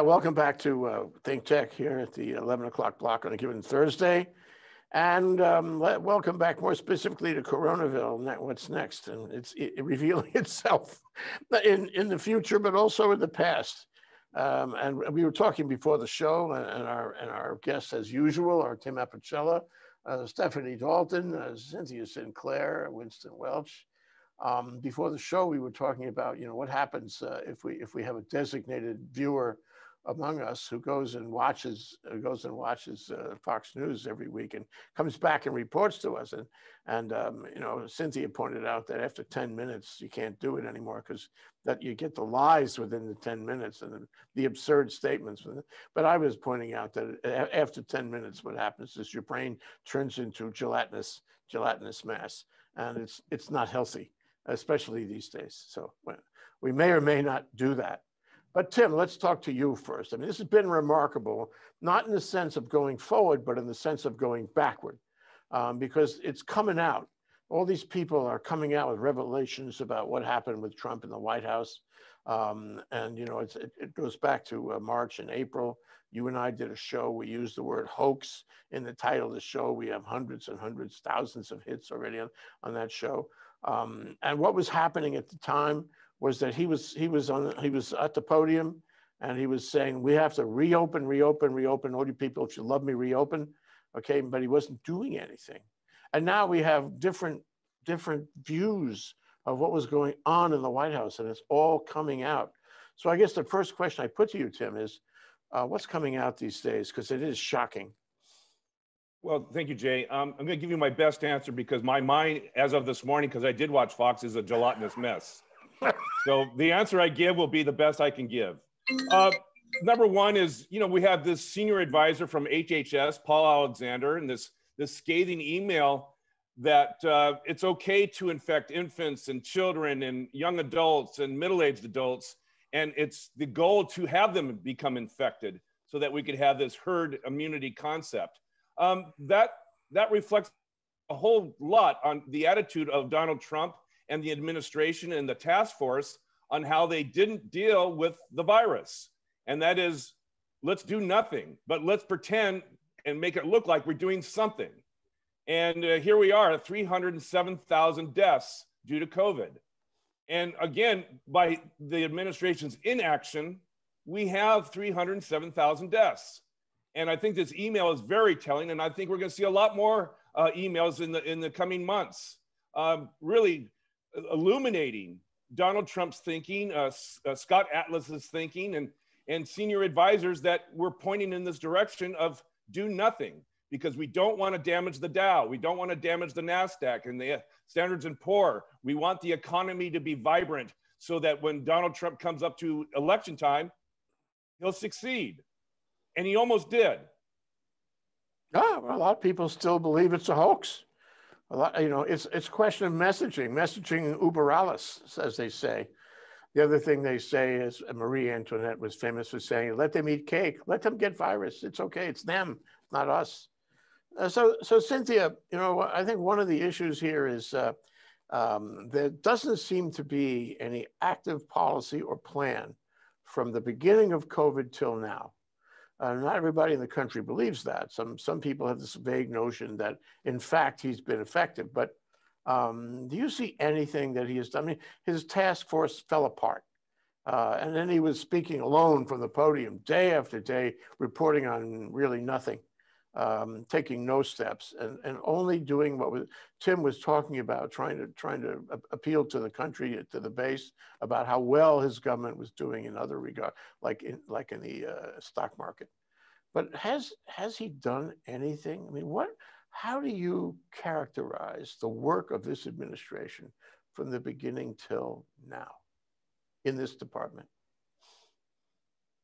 Yeah, welcome back to uh, Think Tech here at the 11 o'clock block on a given Thursday. And um, let, welcome back more specifically to Coronaville, and what's next. And it's it, revealing itself in, in the future, but also in the past. Um, and we were talking before the show, and, and, our, and our guests, as usual, are Tim Apicella, uh, Stephanie Dalton, uh, Cynthia Sinclair, Winston Welch. Um, before the show, we were talking about, you know, what happens uh, if we if we have a designated viewer among us who goes and watches goes and watches uh, Fox News every week and comes back and reports to us. And and um, you know, Cynthia pointed out that after 10 minutes you can't do it anymore because that you get the lies within the 10 minutes and the, the absurd statements. But I was pointing out that after 10 minutes, what happens is your brain turns into gelatinous gelatinous mass, and it's it's not healthy, especially these days. So we may or may not do that. But Tim, let's talk to you first. I mean, this has been remarkable, not in the sense of going forward, but in the sense of going backward, um, because it's coming out. All these people are coming out with revelations about what happened with Trump in the White House. Um, and, you know, it, it, goes back to uh, March and April. You and I did a show. We used the word hoax in the title of the show. We have hundreds and hundreds, thousands of hits already on, on that show. Um, and what was happening at the time was that he was he was on he was at the podium and he was saying we have to reopen reopen reopen. All you people if you love me reopen. Okay but he wasn't doing anything. And now we have different different views of what was going on in the white house and it's all coming out. So i guess the first question i put to you tim is uh, what's coming out these days? Because it is shocking. Well, thank you, Jay. Um, I'm going to give you my best answer because my mind, as of this morning, because I did watch Fox, is a gelatinous mess so the answer I give will be the best I can give. Uh, number one is, you know, we have this senior advisor from HHS, Paul Alexander, and this this scathing email that uh, it's okay to infect infants and children and young adults and middle-aged adults, and it's the goal to have them become infected so that we could have this herd immunity concept. Um, that that reflects a whole lot on the attitude of Donald Trump and the administration and the task force on how they didn't deal with the virus. And that is, let's do nothing, but let's pretend and make it look like we're doing something. And uh, here we are 307,000 deaths due to COVID. And again, by the administration's inaction, we have 307,000 deaths. And I think this email is very telling. And I think we're going to see a lot more uh, emails in the, in the coming months. Um, really illuminating Donald Trump's thinking, uh, uh, Scott Atlas's thinking, and and senior advisors that were pointing in this direction of do nothing because we don't want to damage the Dow, we don't want to damage the Nasdaq and the Standards and Poor. We want the economy to be vibrant so that when Donald Trump comes up to election time, he'll succeed, and he almost did. Ah, well, a lot of people still believe it's a hoax lot, you know, it's it's a question of messaging, messaging uberalis, as they say. The other thing they say is Marie Antoinette was famous for saying, "Let them eat cake, let them get virus. It's okay. It's them, not us." Uh, so, so Cynthia, you know, I think one of the issues here is uh, um, there doesn't seem to be any active policy or plan from the beginning of COVID till now uh, not everybody in the country believes that. Some some people have this vague notion that, in fact, he's been effective. But um, do you see anything that he has done? I mean, his task force fell apart, uh, and then he was speaking alone from the podium day after day, reporting on really nothing, um, taking no steps, and, and only doing what was, Tim was talking about, trying to trying to appeal to the country, to the base, about how well his government was doing in other regard, like in like in the uh, stock market. But has has he done anything? I mean, what? How do you characterize the work of this administration from the beginning till now in this department?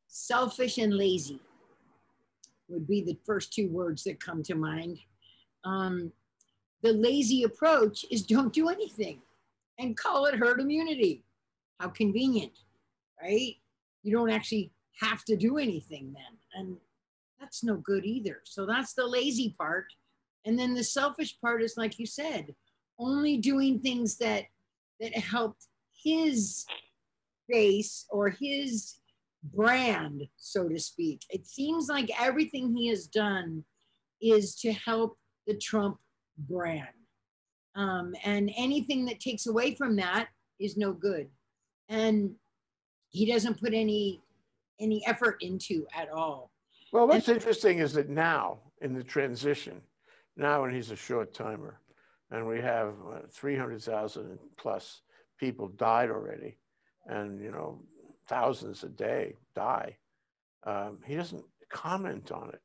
Selfish and lazy would be the first two words that come to mind. Um, the lazy approach is don't do anything and call it herd immunity. How convenient, right? You don't actually have to do anything then. And that's no good either. So that's the lazy part. And then the selfish part is like you said, only doing things that that helped his base or his brand, so to speak. It seems like everything he has done is to help the Trump brand. Um, and anything that takes away from that is no good. And he doesn't put any any effort into at all. Well, what's interesting is that now in the transition, now when he's a short timer, and we have uh, 300,000 plus people died already, and you know thousands a day die. Um, he doesn't comment on it.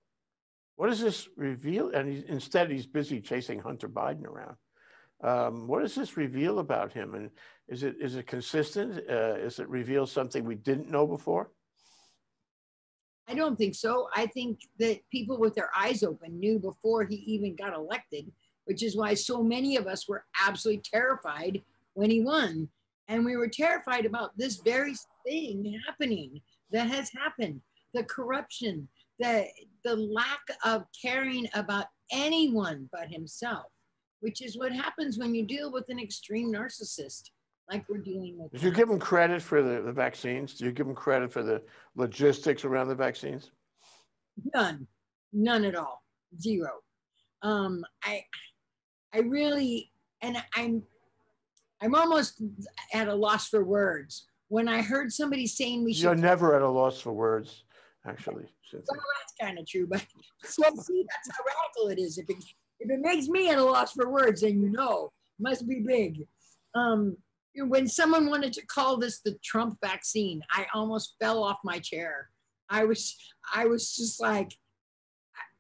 What does this reveal? And instead, he's busy chasing Hunter Biden around. Um, what does this reveal about him? And is it is it consistent? Uh, is it reveal something we didn't know before? I don't think so. I think that people with their eyes open knew before he even got elected, which is why so many of us were absolutely terrified when he won. And we were terrified about this very thing happening that has happened the corruption, the, the lack of caring about anyone but himself, which is what happens when you deal with an extreme narcissist like we're dealing with. Did you give him credit for the, the vaccines? Do you give him credit for the logistics around the vaccines? None, none at all, zero. Um, I, I really, and I'm I'm almost at a loss for words when I heard somebody saying we should. You're never at a loss for words, actually. Well, that's kind of true, but so see, that's how radical it is. If it, if it makes me at a loss for words, then you know, must be big. Um, when someone wanted to call this the Trump vaccine, I almost fell off my chair. I was, I was just like,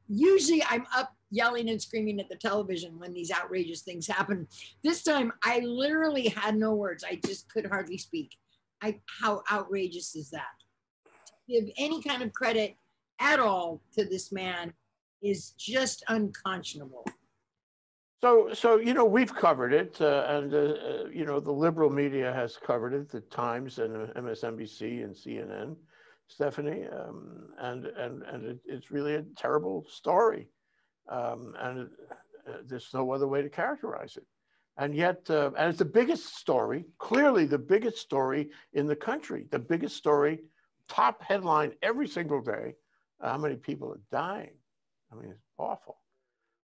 usually I'm up yelling and screaming at the television when these outrageous things happen. This time, I literally had no words. I just could hardly speak. I, how outrageous is that? To give any kind of credit at all to this man is just unconscionable. So, so you know, we've covered it, uh, and uh, uh you know, the liberal media has covered it, the Times and uh, MSNBC and CNN, Stephanie, um, and and and it, it's really a terrible story um, and uh, there's no other way to characterize it. And yet, uh, and it's the biggest story, clearly the biggest story in the country, the biggest story, top headline every single day. How many people are dying? I mean, it's awful.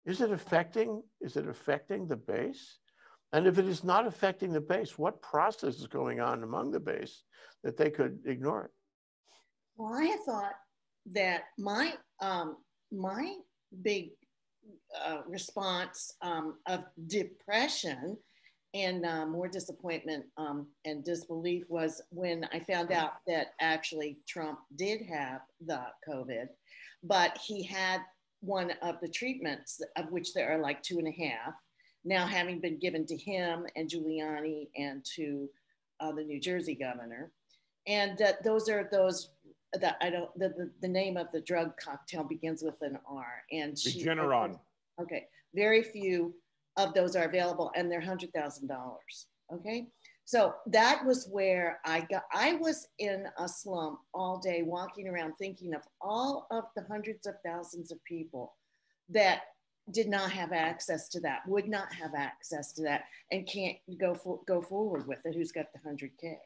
Is it affecting? Is it affecting the base? And if it is not affecting the base, what process is going on among the base that they could ignore it? Well, I thought that my um, my big uh, response um, of depression and uh, more disappointment um, and disbelief was when I found out that actually Trump did have the COVID, but he had one of the treatments, of which there are like two and a half, now having been given to him and Giuliani and to uh, the New Jersey governor. And that those are those that I don't, the, the, the, name of the drug cocktail begins with an R. And she, Regeneron. Okay, very few of those are available and they're $100,000. Okay, so that was where I got, I was in a slump all day walking around thinking of all of the hundreds of thousands of people that did not have access to that, would not have access to that, and can't go for, go forward with it. Who's got the hundred k?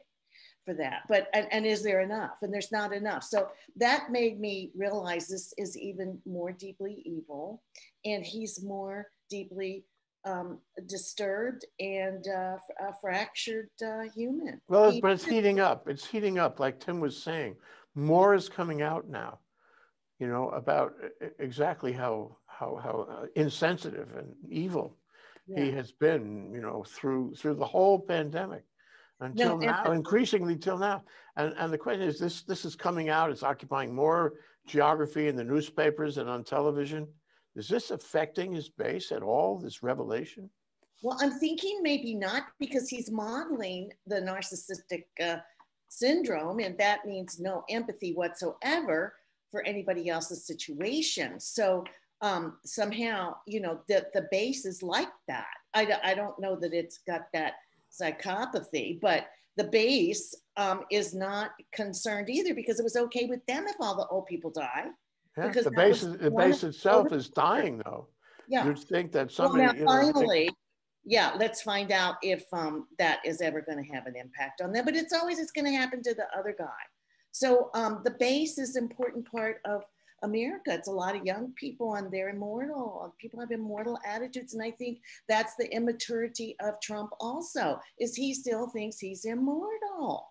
For that but and, and is there enough? And there's not enough. So that made me realize this is even more deeply evil and he's more deeply um, disturbed and uh, a fractured uh, human. Well he, but it's heating up. It's heating up like tim was saying. More is coming out now you know about exactly how how how uh, insensitive and evil yeah. he has been you know through through the whole pandemic until no, now, increasingly till now. And, and the question is, this, this is coming out, it's occupying more geography in the newspapers and on television. Is this affecting his base at all, this revelation? Well, I'm thinking maybe not because he's modeling the narcissistic uh, syndrome, and that means no empathy whatsoever for anybody else's situation. So um, somehow, you know, the, the base is like that. I, I don't know that it's got that psychopathy, but the base um, is not concerned either because it was okay with them if all the old people die. Yeah, because the base, the base itself is dying though. Yeah. You'd think that somebody. Well, now, finally, think... yeah, let's find out if um, that is ever going to have an impact on them. But it's always it's going to happen to the other guy. So um, the base is an important part of America. It's a lot of young people and they're immortal. People have immortal attitudes. And I think that's the immaturity of Trump also, is he still thinks he's immortal.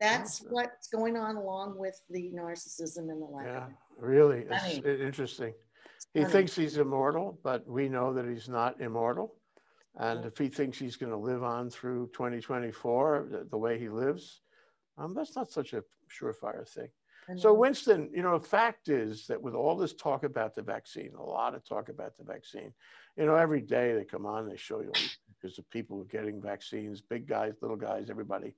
That's Awesome. what's going on along with the narcissism and the lack Yeah, really, it's Funny. interesting. He funny. thinks he's immortal, but we know that he's not immortal. And if he thinks he's going to live on through 2024 the, the way he lives, um, that's not such a surefire thing. So. Winston, you know, the fact is that with all this talk about the vaccine, a lot of talk about the vaccine, you know, every day they come on, they show you because the people are getting vaccines, big guys, little guys, everybody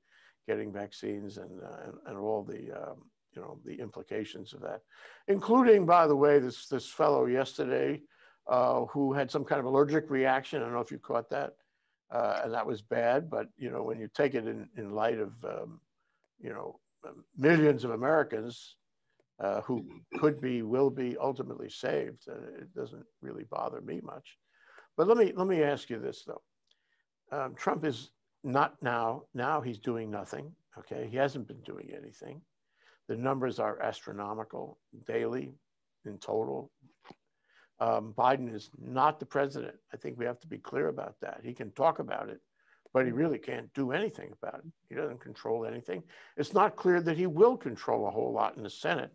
getting vaccines, and uh, and, and all the um, you know the implications of that, including, by the way, this this fellow yesterday uh, who had some kind of allergic reaction. I don't know if you caught that, uh, and that was bad. But you know, when you take it in in light of um, you know millions of Americans uh, who could be, will be ultimately saved. Uh, it doesn't really bother me much. But let me let me ask you this though. Um, Trump is not now. Now he's doing nothing. Okay, he hasn't been doing anything. The numbers are astronomical daily, in total. Um, Biden is not the president. I think we have to be clear about that. He can talk about it, but he really can't do anything about it. He doesn't control anything. It's not clear that he will control a whole lot in the Senate.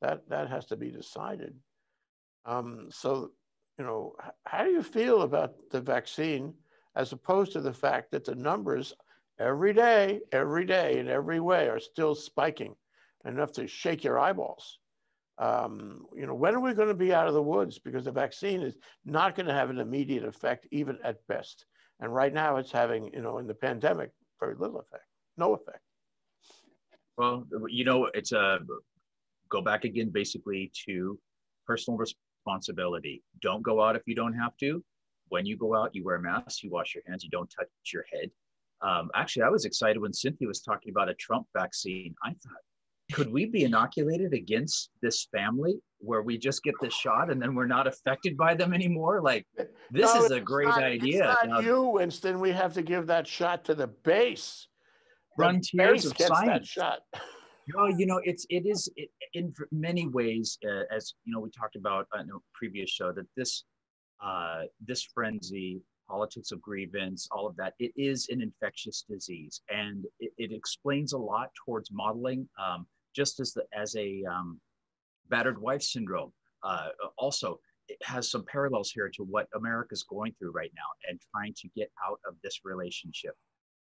That that has to be decided. Um, so, you know, how do you feel about the vaccine as opposed to the fact that the numbers every day, every day, in every way are still spiking enough to shake your eyeballs? Um, you know, when are we going to be out of the woods? Because the vaccine is not going to have an immediate effect, even at best. And right now, it's having, you know, in the pandemic, very little effect, no effect. Well, you know, it's a go back again basically to personal responsibility. Don't go out if you don't have to. When you go out, you wear a mask, you wash your hands, you don't touch your head. Um, actually, I was excited when Cynthia was talking about a Trump vaccine. I thought, could we be inoculated against this family where we just get the shot and then we're not affected by them anymore? Like, this No, is a great not- idea. It's Now, not you, Winston. We have to give that shot to the base. The Frontiers base of science. shot. No, you know, it's it is it, in many ways, uh, as you know, we talked about on a previous show that this uh, this frenzy, politics of grievance, all of that, it is an infectious disease, and it, it explains a lot towards modeling, um, just as the as a um, battered wife syndrome. Uh, also, has some parallels here to what America's going through right now and trying to get out of this relationship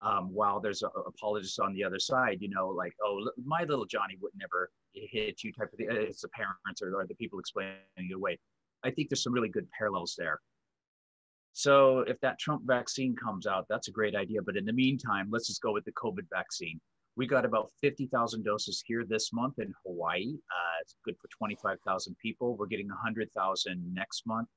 um, while there's a, apologists on the other side, you know, like, oh, my little Johnny would never hit you type of thing. It's the parents or, or the people explaining it away. I think there's some really good parallels there. So if that Trump vaccine comes out, that's a great idea. But in the meantime, let's just go with the COVID vaccine. We got about 50,000 doses here this month in Hawaii. Uh, it's good for 25,000 people. We're getting 100,000 next month.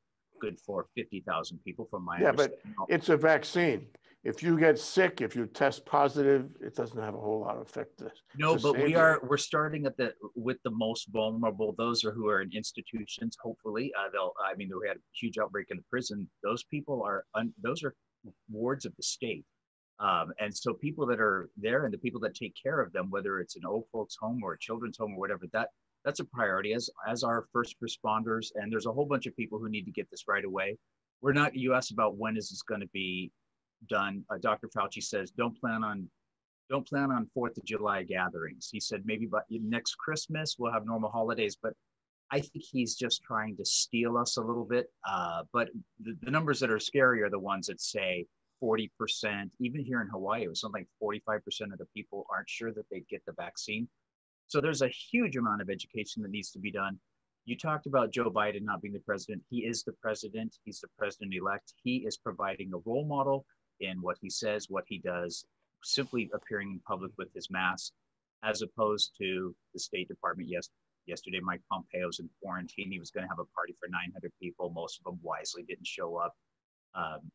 Good for 50,000 people from my Yeah, but. It's a vaccine. If you get sick, if you test positive, it doesn't have a whole lot of effect. No, but we are we're starting at the with the most vulnerable. Those are who are in institutions. Hopefully, uh, they'll. I mean, we had a huge outbreak in the prison. Those people are un, those are wards of the state, um, and so people that are there and the people that take care of them, whether it's an old folks home or a children's home or whatever, that that's a priority. As as our first responders, and there's a whole bunch of people who need to get this right away. We're not. You asked about when is this going to be done. Uh, Dr. Fauci says don't plan on don't plan on Fourth of July gatherings. He said maybe by next Christmas we'll have normal holidays, but I think he's just trying to steal us a little bit. Uh, but the, the numbers that are scary are the ones that say 40%. Even here in Hawaii, it was something like 45% of the people aren't sure that they'd get the vaccine. So there's a huge amount of education that needs to be done. You talked about Joe Biden not being the president. He is the president. He's the president elect. He is providing a role model in what he says, what he does, simply appearing in public with his mask, as opposed to the State Department. Yes, yesterday Mike Pompeo was in quarantine. He was going to have a party for 900 people. Most of them wisely didn't show up. Um,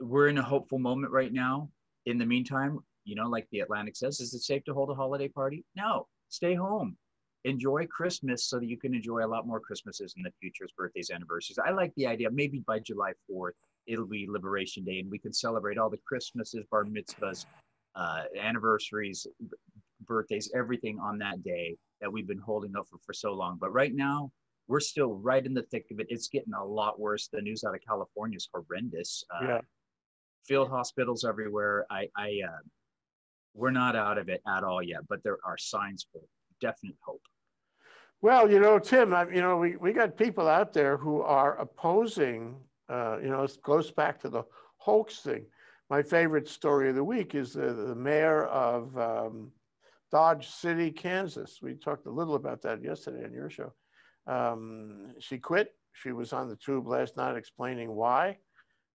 we're in a hopeful moment right now. In the meantime, you know, like the Atlantic says, is it safe to hold a holiday party? No, stay home. Enjoy Christmas so that you can enjoy a lot more Christmases in the future, birthdays, anniversaries. I like the idea. Maybe by July 4th, it'll be Liberation Day and we can celebrate all the Christmases, bar mitzvahs, uh, anniversaries, birthdays, everything on that day that we've been holding up for, for so long. But right now, we're still right in the thick of it. It's getting a lot worse. The news out of California is horrendous. Uh, Yeah. Field hospitals everywhere. I, I, uh, we're not out of it at all yet, but there are signs for definite hope. Well, you know, Tim, I, you know, we, we got people out there who are opposing, uh, you know, it goes back to the hoax thing. My favorite story of the week is the, the mayor of um, Dodge City, Kansas. We talked a little about that yesterday on your show. Um, she quit. She was on the tube last night explaining why.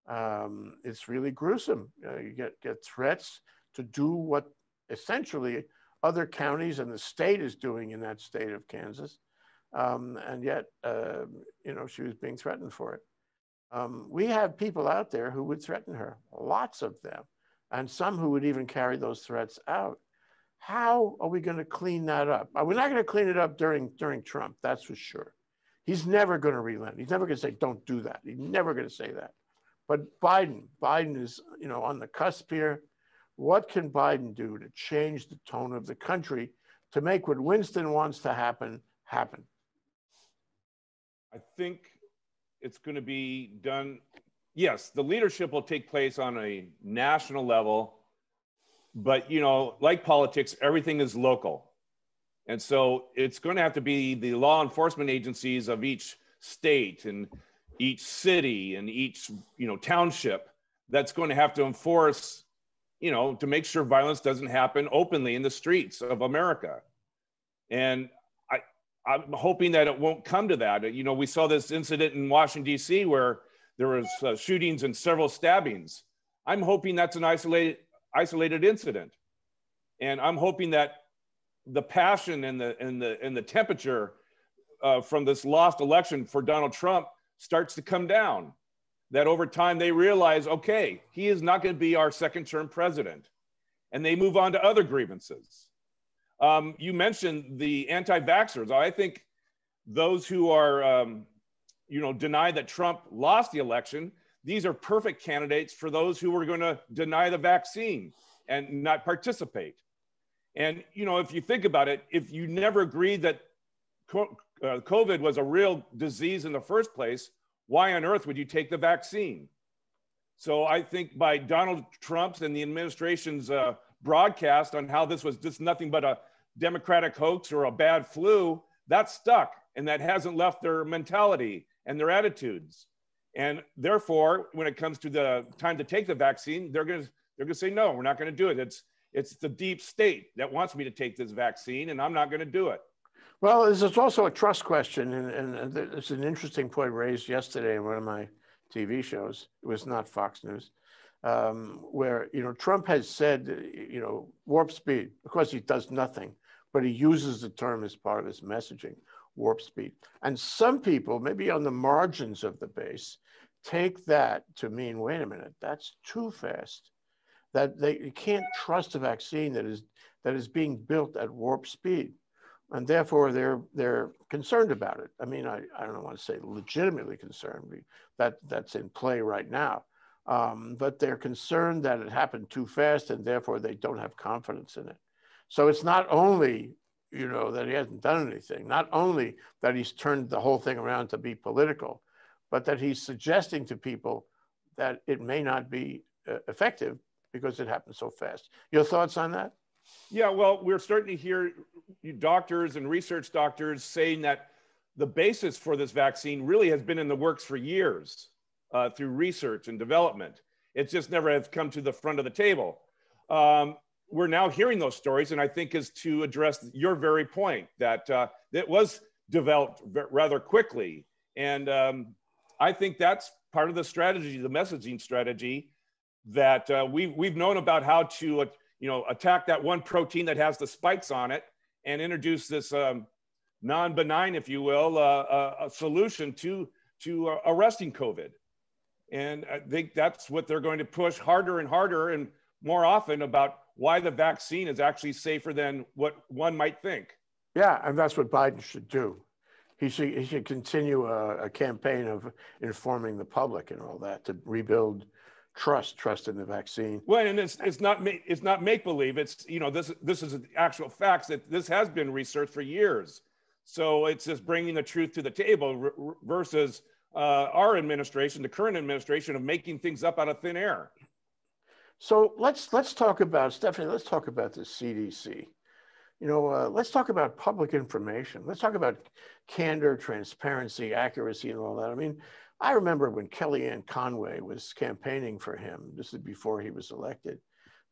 Um, it's really gruesome. Uh, you get, get threats to do what essentially other counties and the state is doing in that state of Kansas. Um, and yet, uh, you know, she was being threatened for it. Um, we have people out there who would threaten her, lots of them, and some who would even carry those threats out. How are we going to clean that up? Uh, We're not going to clean it up during during Trump, that's for sure. He's never going to relent. He's never going to say, "Don't do that." He's never going to say that. But Biden, Biden is, you know, on the cusp here. What can Biden do to change the tone of the country to make what Winston wants to happen happen? I think it's going to be done. Yes, the leadership will take place on a national level, but you know, like politics, everything is local. And so it's going to have to be the law enforcement agencies of each state and each city and each, you know, township that's going to have to enforce, you know, to make sure violence doesn't happen openly in the streets of America. And I, I'm hoping that it won't come to that. You know, we saw this incident in Washington D.C. where there was uh, shootings and several stabbings. I'm hoping that's an isolated isolated incident, and I'm hoping that the passion and the and the and the temperature uh, from this lost election for Donald Trump starts to come down. That over time they realize, okay, he is not going to be our second term president, and they move on to other grievances. Um, you mentioned the anti-vaxxers. I think those who are, um, you know, deny that Trump lost the election. These are perfect candidates for those who are going to deny the vaccine and not participate. And you know, if you think about it, if you never agreed that uh, COVID was a real disease in the first place, why on earth would you take the vaccine? So I think by Donald Trump's and the administration's uh, broadcast on how this was just nothing but a Democratic hoax or a bad flu, that stuck and that hasn't left their mentality and their attitudes. And therefore, when it comes to the time to take the vaccine, they're going to they're going to say no, we're not going to do it. It's it's the deep state that wants me to take this vaccine, and I'm not going to do it. Well, this is also a trust question, and, and it's an interesting point raised yesterday in one of my TV shows. It was not Fox News, um, where you know Trump has said, you know, warp speed. Of course, he does nothing, but he uses the term as part of his messaging, warp speed. And some people, maybe on the margins of the base, take that to mean, wait a minute, that's too fast. That they you can't trust a vaccine that is that is being built at warp speed and therefore they're they're concerned about it. I mean, I, I don't want to say legitimately concerned. That that's in play right now, um, but they're concerned that it happened too fast, and therefore they don't have confidence in it. So it's not only you know that he hasn't done anything, not only that he's turned the whole thing around to be political, but that he's suggesting to people that it may not be uh, effective because it happened so fast. Your thoughts on that? Yeah, well, we're starting to hear doctors and research doctors saying that the basis for this vaccine really has been in the works for years uh, through research and development. It just never has come to the front of the table. Um, we're now hearing those stories, and I think is to address your very point that uh, it was developed rather quickly. And um, I think that's part of the strategy, the messaging strategy that uh, we've, we've known about how to, uh, you know, attack that one protein that has the spikes on it and introduce this um, non-benign, if you will, uh, uh, a solution to, to uh, arresting COVID. And I think that's what they're going to push harder and harder and more often about why the vaccine is actually safer than what one might think. Yeah, and that's what Biden should do. He should, he should continue a, a campaign of informing the public and all that to rebuild trust, trust in the vaccine. Well, and it's it's not it's not make believe. It's you know this this is actual facts that this has been researched for years. So it's just bringing the truth to the table versus uh, our administration, the current administration, of making things up out of thin air. So let's let's talk about Stephanie. Let's talk about the CDC. You know, uh, let's talk about public information. Let's talk about candor, transparency, accuracy, and all that. I mean, I remember when Kellyanne Conway was campaigning for him. This is before he was elected.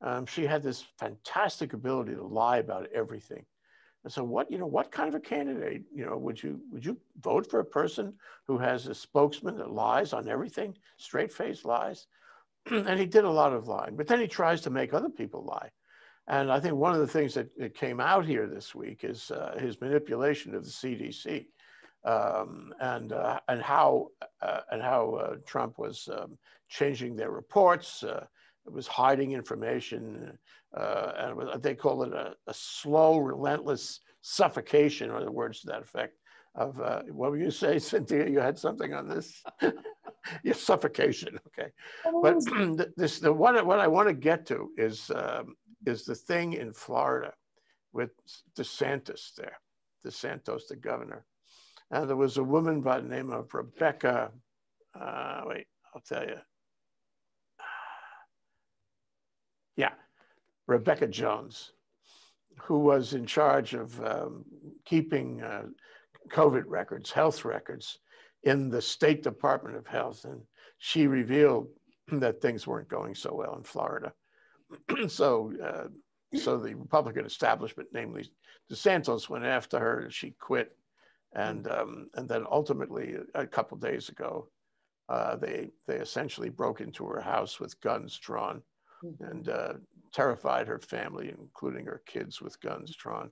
Um, she had this fantastic ability to lie about everything. And so, what you know, what kind of a candidate, you know, would you would you vote for a person who has a spokesman that lies on everything, straight face lies? and he did a lot of lying, but then he tries to make other people lie. And I think one of the things that, that came out here this week is uh, his manipulation of the CDC um, and uh, and how uh, and how uh, Trump was um, changing their reports. Uh, it was hiding information, uh, and was, they call it a, a, slow, relentless suffocation, or the words to that effect. Of what were you say, Cynthia? You had something on this. yeah, suffocation. Okay, but this the one what I want to get to is um, is the thing in Florida with DeSantis there, DeSantis, the governor. And there was a woman by the name of Rebecca. Uh, wait, I'll tell you. Yeah, Rebecca Jones, who was in charge of um, keeping uh, COVID records, health records in the State Department of Health. And she revealed that things weren't going so well in Florida. so, uh, so the Republican establishment, namely DeSantis, went after her and she quit. And, um, and then ultimately, a couple days ago, uh, they, they essentially broke into her house with guns drawn and uh, terrified her family, including her kids, with guns drawn.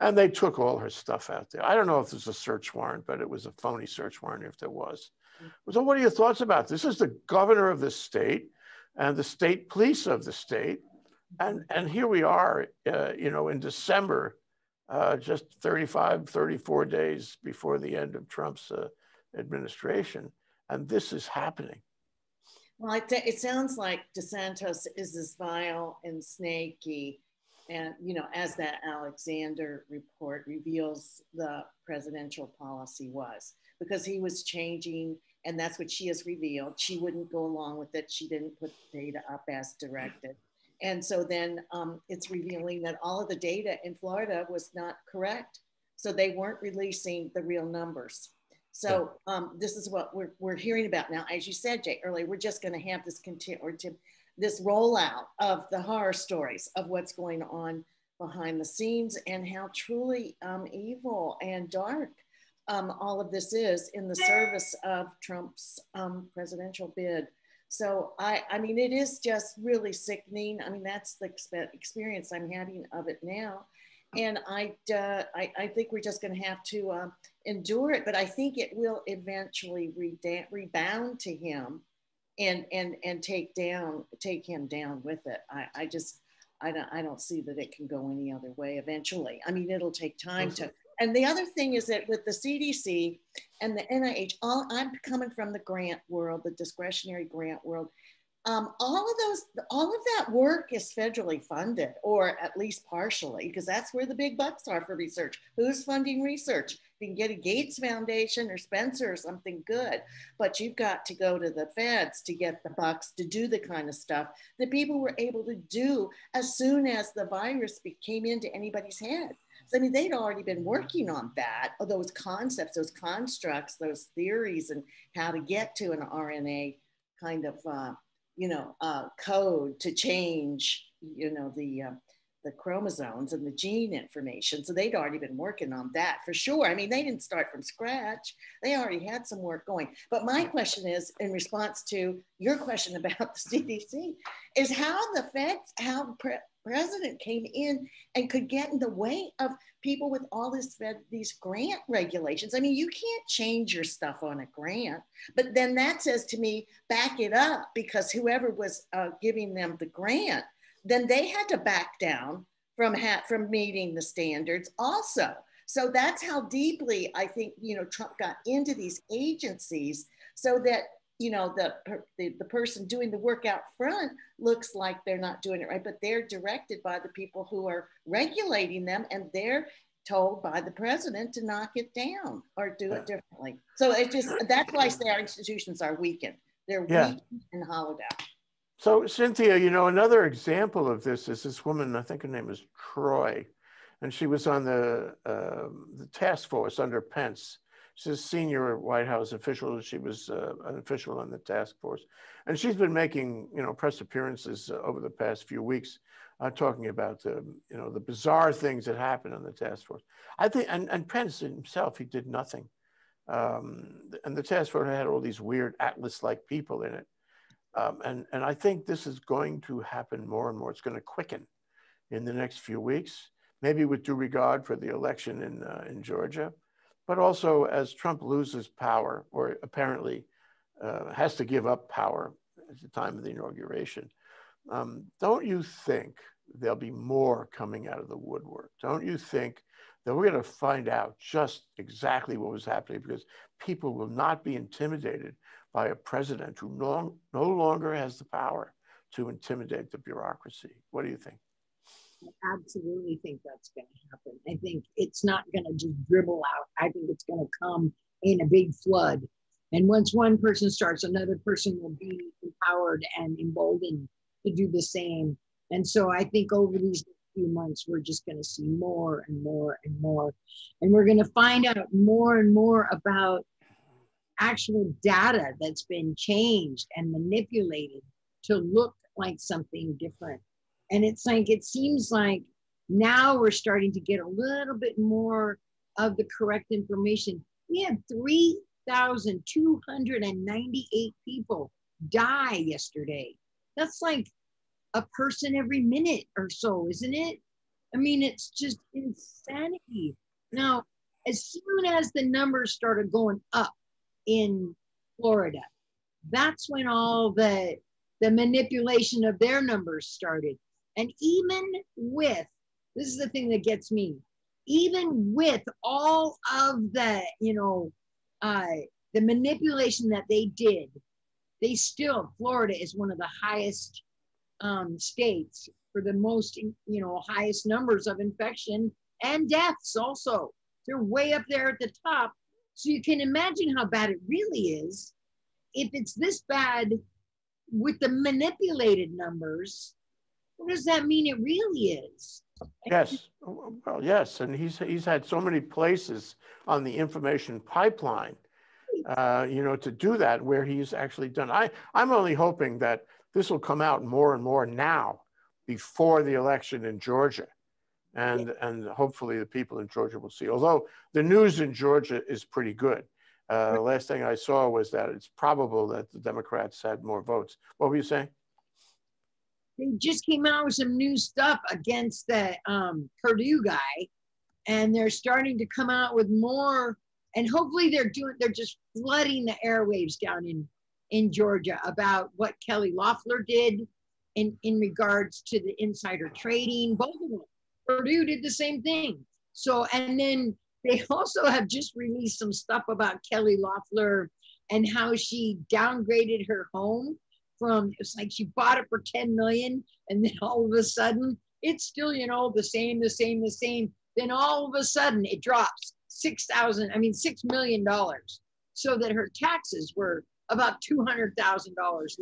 And they took all her stuff out there. I don't know if there's a search warrant, but it was a phony search warrant if there was. So, what are your thoughts about this? Is the governor of the state and the state police of the state. And, and here we are, uh, you know, in December, uh, just 35, 34 days before the end of Trump's uh, administration. And this is happening. Well, it, it sounds like DeSantis is as vile and snaky. And, you know, as that Alexander report reveals, the presidential policy was because he was changing and that's what she has revealed. She wouldn't go along with it. She didn't put the data up as directed. And so then um, it's revealing that all of the data in Florida was not correct. So they weren't releasing the real numbers. So um, this is what we're, we're hearing about now. As you said, Jay, earlier, we're just going to have this continue or to this rollout of the horror stories of what's going on behind the scenes and how truly um, evil and dark um, all of this is in the service of Trump's um, presidential bid. So I, I mean, it is just really sickening. I mean, that's the experience I'm having of it now, and I, uh, I, I, think we're just going to have to uh, endure it. But I think it will eventually rebound to him, and and and take down, take him down with it. I, I just, I don't, I don't see that it can go any other way. Eventually, I mean, it'll take time to and the other thing is that with the CDC and the NIH, all I'm coming from the grant world, the discretionary grant world. Um, all of those, all of that work is federally funded, or at least partially, because that's where the big bucks are for research. Who's funding research? You can get a Gates Foundation or Spencer or something good, but you've got to go to the feds to get the bucks to do the kind of stuff that people were able to do as soon as the virus came into anybody's head. So, I mean, they'd already been working on that, those concepts, those constructs, those theories, and how to get to an RNA kind of, uh, you know, uh, code to change, you know, the uh, the chromosomes and the gene information. So they'd already been working on that for sure. I mean, they didn't start from scratch. They already had some work going. But my question is, in response to your question about the CDC, is how the feds, how pre- president came in and could get in the way of people with all this fed, these grant regulations. I mean, you can't change your stuff on a grant, but then that says to me, back it up because whoever was uh, giving them the grant, then they had to back down from ha- from meeting the standards also. So that's how deeply I think you know Trump got into these agencies so that you know the, the the person doing the work out front looks like they're not doing it right but they're directed by the people who are regulating them and they're told by the president to knock it down or do it differently so it just that's why I say our institutions are weakened they're Yeah. weak and hollowed out So Cynthia, you know, another example of this is this woman, I think her name is Troye, and she was on the, uh, the task force under Pence. She's a senior White House official. She was uh, an official on the task force. And she's been making, you know, press appearances uh, over the past few weeks, uh, talking about, the, you know, the bizarre things that happened on the task force. I think, and, and Pence himself, he did nothing. Um, and the task force had all these weird Atlas-like people in it. Um, and, and I think this is going to happen more and more. It's going to quicken in the next few weeks, maybe with due regard for the election in, uh, in Georgia, but also as Trump loses power, or apparently uh, has to give up power at the time of the inauguration. Um, don't you think there'll be more coming out of the woodwork? Don't you think that we're going to find out just exactly what was happening because people will not be intimidated by a president who no, no longer has the power to intimidate the bureaucracy. What do you think? I absolutely think that's going to happen. I think it's not going to just dribble out. I think it's going to come in a big flood. And once one person starts, another person will be empowered and emboldened to do the same. And so I think over these few months, we're just going to see more and more and more. And we're going to find out more and more about actual data that's been changed and manipulated to look like something different. And it's like, it seems like now we're starting to get a little bit more of the correct information. We had 3,298 people die yesterday. That's like a person every minute or so, isn't it? I mean, it's just insanity. Now, as soon as the numbers started going up in Florida, that's when all the the manipulation of their numbers started. And even with this is the thing that gets me, even with all of the, you know, uh, the manipulation that they did, they still Florida is one of the highest um, states for the most, you know, highest numbers of infection and deaths. Also, they're way up there at the top. So you can imagine how bad it really is. If it's this bad with the manipulated numbers, what does that mean it really is? Yes, well, yes, and he's he's had so many places on the information pipeline, uh, you know, to do that where he's actually done. I I'm only hoping that this will come out more and more now, before the election in Georgia, and and hopefully the people in Georgia will see. Although the news in Georgia is pretty good. Uh, last thing I saw was that it's probable that the Democrats had more votes. What were you saying? they just came out with some new stuff against the um, Perdue guy, and they're starting to come out with more. And hopefully, they're doing. They're just flooding the airwaves down in in Georgia about what Kelly Loeffler did in in regards to the insider trading. Both of them, Perdue did the same thing. So, and then they also have just released some stuff about Kelly Loeffler and how she downgraded her home from it's like she bought it for 10 million and then all of a sudden it's still you know the same the same the same. Then all of a sudden it drops 6000 i mean 6 million dollars so that her taxes were about $200000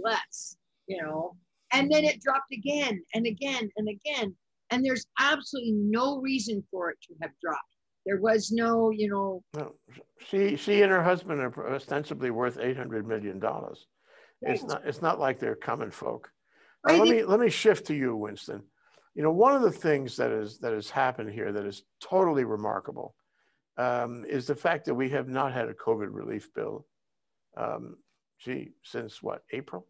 less you know. And then it dropped again and again and again and there's absolutely no reason for it to have dropped there was no you know No, she she and her husband are ostensibly worth eight hundred million dollars. It's not it's not like they're common folk. Uh, let me let me shift to you, Winston. You know, one of the things that is that has happened here that is totally remarkable um, is the fact that we have not had a COVID relief bill. Um, gee, since what April?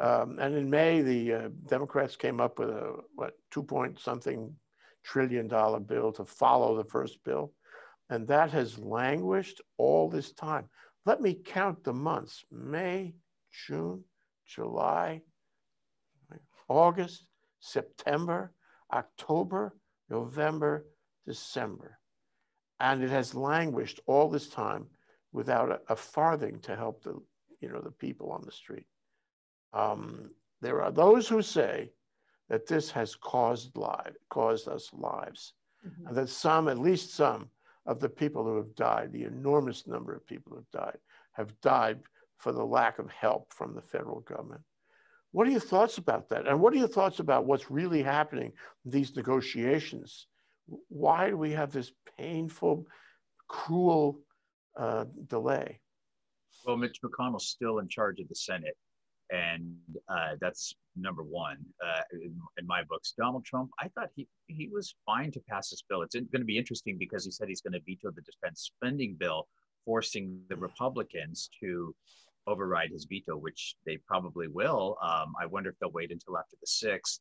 Um, and in May, the uh, Democrats came up with a what two point something trillion dollar bill to follow the first bill, and that has languished all this time. Let me count the months: May, June, July, August, September, October, November, December. And it has languished all this time without a, a farthing to help the you know, the people on the street. Um, there are those who say that this has caused live, caused us lives, Mhm. and that some, at least some, of the people who have died, the enormous number of people who have died, have died for the lack of help from the federal government. What are your thoughts about that? And what are your thoughts about what's really happening in these negotiations? Why do we have this painful, cruel uh, delay? Well, Mitch McConnell's still in charge of the Senate, and uh, that's number one uh, in, in, my books. Donald Trump, I thought he he was fine to pass this bill. It's going to be interesting because he said he's going to veto the defense spending bill, forcing the Republicans to override his veto, which they probably will. Um, I wonder if they'll wait until after the sixth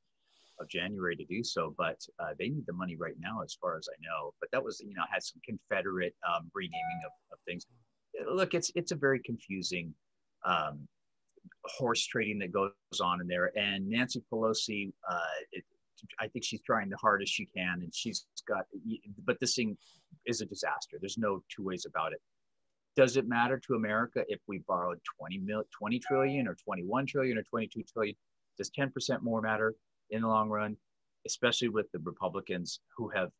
of January to do so, but uh, they need the money right now, as far as I know. But that was, you know, had some Confederate um, renaming of, of things. Look, it's it's a very confusing um, horse trading that goes on in there. And Nancy Pelosi, uh, it, I think she's trying the hardest she can, and she's got. But this thing is a disaster. There's no two ways about it. Does it matter to America if we borrowed 20 mil, 20 trillion, or 21 trillion, or 22 trillion? Does 10% more matter in the long run, especially with the Republicans who have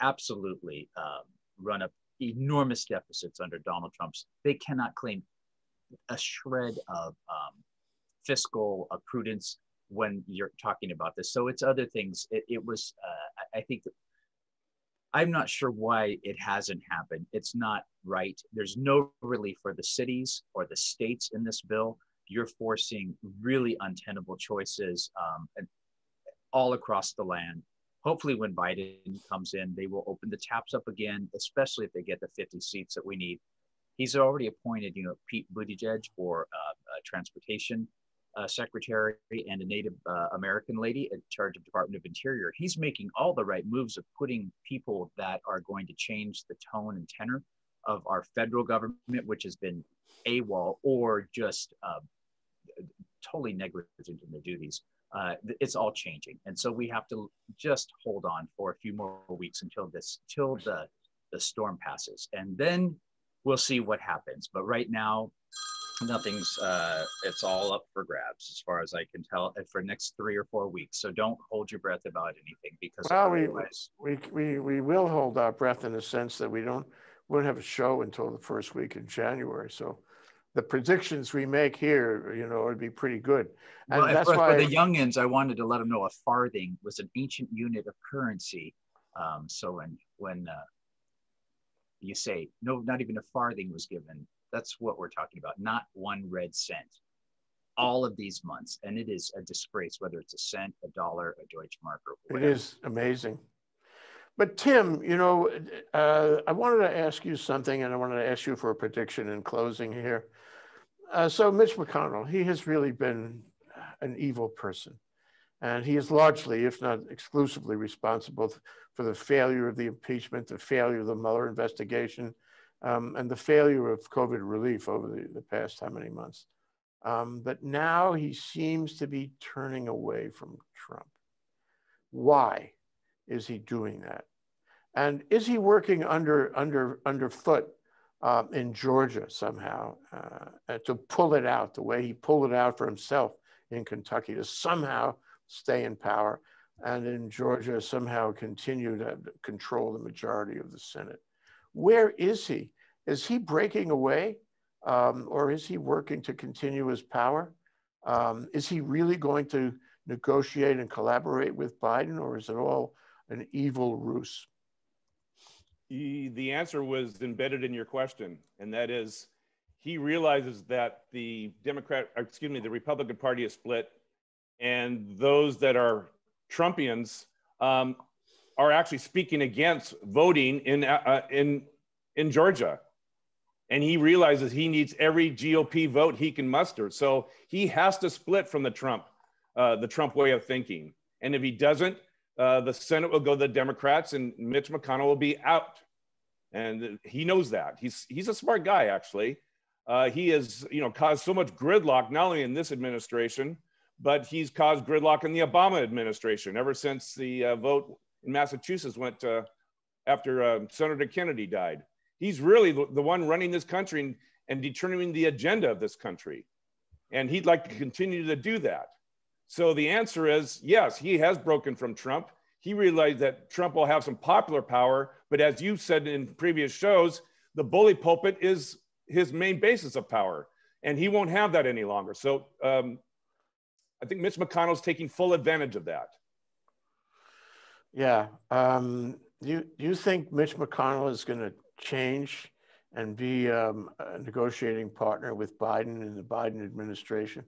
absolutely um, run up enormous deficits under Donald Trump's? They cannot claim a shred of um, fiscal uh, prudence when you're talking about this. So it's other things. It, it was, uh, I think, I'm not sure why it hasn't happened. It's not right. There's no relief for the cities or the states in this bill. You're forcing really untenable choices um, all across the land. Hopefully, when Biden comes in, they will open the taps up again, especially if they get the 50 seats that we need He's already appointed, you know, Pete Buttigieg for uh, uh, transportation uh, secretary and a Native American lady in charge of Department of Interior. He's making all the right moves of putting people that are going to change the tone and tenor of our federal government, which has been AWOL or just totally negligent in their duties. Uh, it's all changing, and so we have to just hold on for a few more weeks until this, till the the storm passes, and then we'll see what happens. But right now, nothing's uh, it's all up for grabs as far as I can tell for next three or four weeks. So don't hold your breath about anything because well, we, we we we will hold our breath in the sense that we don't we won't have a show until the first week in January. So the predictions we make here, you know, would be pretty good. And well, that's for, why for the youngins, I wanted to let them know a farthing was an ancient unit of currency. Um, so when when uh, you say no not even a farthing was given. That's what we're talking about not one red cent. All of these months and it is a disgrace whether it's a cent a dollar a deutschmark or whatever. it is amazing. But tim you know uh, i wanted to ask you something and i wanted to ask you for a prediction in closing here. Uh, so mitch mcconnell he has really been an evil person and he is largely, if not exclusively, responsible for the failure of the impeachment, the failure of the Mueller investigation, um, and the failure of COVID relief over the, the past how many months. Um, but now he seems to be turning away from Trump. Why is he doing that? And is he working under under underfoot uh, in Georgia somehow uh, to pull it out the way he pulled it out for himself in Kentucky to somehow stay in power, and in Georgia somehow continue to control the majority of the Senate. Where is he? Is he breaking away, um, or is he working to continue his power? Um, is he really going to negotiate and collaborate with Biden, or is it all an evil ruse? The answer was embedded in your question, and that is he realizes that the Democrat, excuse me, the Republican Party is split and those that are Trumpians um, are actually speaking against voting in uh, uh, in in Georgia, and he realizes he needs every GOP vote he can muster. So he has to split from the Trump uh, the Trump way of thinking, and if he doesn't, uh, the Senate will go to the Democrats, and Mitch McConnell will be out, and he knows that. He's he's a smart guy actually. Uh, he has you know caused so much gridlock not only in this administration but he's caused gridlock in the Obama administration ever since the uh, vote in Massachusetts went uh, after uh, Senator Kennedy died. He's really the, one running this country, and and determining the agenda of this country. And he'd like to continue to do that. So the answer is yes, he has broken from Trump. He realized that Trump will have some popular power, but as you said in previous shows, the bully pulpit is his main basis of power, and he won't have that any longer. So um, I think Mitch McConnell's taking full advantage of that. Yeah. Um, you you think Mitch McConnell is going to change and be um, a negotiating partner with Biden and the Biden administration?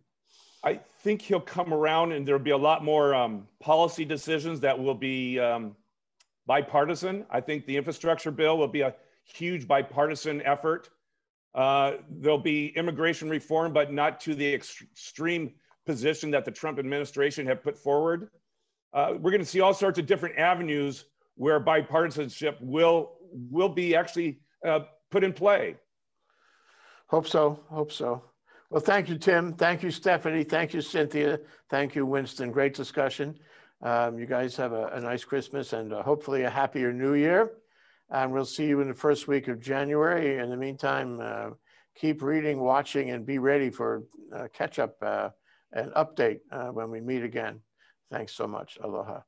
I think he'll come around and there'll be a lot more um, policy decisions that will be um, bipartisan. I think the infrastructure bill will be a huge bipartisan effort. Uh, there'll be immigration reform, but not to the ex- extreme position that the Trump administration have put forward. Uh, we're going to see all sorts of different avenues where bipartisanship will will be actually uh, put in play. Hope so. Hope so. Well, thank you, Tim. Thank you, Stephanie. Thank you, Cynthia. Thank you, Winston. Great discussion. Um, you guys have a, a nice Christmas and uh, hopefully a happier New Year. And we'll see you in the first week of January. In the meantime, uh, keep reading, watching, and be ready for uh, catch up and update uh, when we meet again. Thanks so much. Aloha.